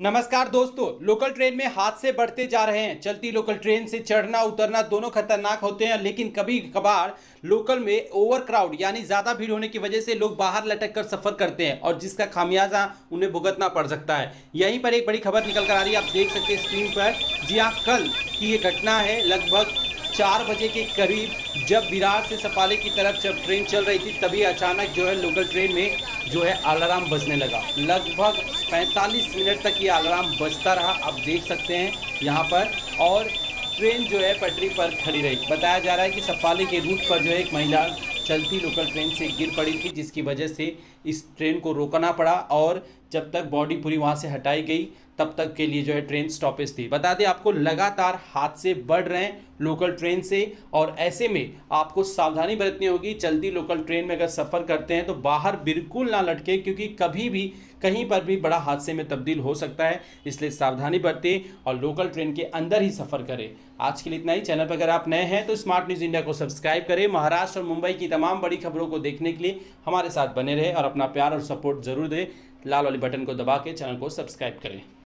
नमस्कार दोस्तों, local train में हादसे बढ़ते जा रहे हैं। चलती लोकल ट्रेन से चढ़ना, उतरना दोनों खतरनाक होते हैं, लेकिन कभी कभार लोकल में ओवर क्राउड यानी ज़्यादा भीड़ होने की वजह से लोग बाहर लटक कर सफ़र करते हैं और जिसका खामियाजा उन्हें भुगतना पड़ सकता है। यहीं पर एक बड़ी खबर निकल कर आ रही है, आप देख सकते हैं स्क्रीन पर। जी हाँ कल की ये घटना है, लगभग चार बजे के करीब, जब विरार से सफाले की तरफ़ जब ट्रेन चल रही थी, तभी अचानक जो है लोकल ट्रेन में जो है अलार्म बजने लगा। लगभग 45 मिनट तक ये अलार्म बजता रहा, आप देख सकते हैं यहाँ पर। और ट्रेन जो है पटरी पर खड़ी रही। बताया जा रहा है कि सफाले के रूट पर जो है एक महिला चलती लोकल ट्रेन से गिर पड़ी थी, जिसकी वजह से इस ट्रेन को रोकना पड़ा और जब तक बॉडी पूरी वहाँ से हटाई गई तब तक के लिए जो है ट्रेन स्टॉपेज थी। बता दें, आपको लगातार हादसे बढ़ रहे हैं लोकल ट्रेन से और ऐसे में आपको सावधानी बरतनी होगी चलती लोकल ट्रेन में अगर सफ़र करते हैं तो बाहर बिल्कुल ना लटके, क्योंकि कभी भी कहीं पर भी बड़ा हादसे में तब्दील हो सकता है, इसलिए सावधानी बरतें और लोकल ट्रेन के अंदर ही सफ़र करें। आज के लिए इतना ही। चैनल पर अगर आप नए हैं तो स्मार्ट न्यूज़ इंडिया को सब्सक्राइब करें। महाराष्ट्र और मुंबई की तमाम बड़ी खबरों को देखने के लिए हमारे साथ बने रहे और अपना प्यार और सपोर्ट ज़रूर दें। लाल वाले बटन को दबा के चैनल को सब्सक्राइब करें।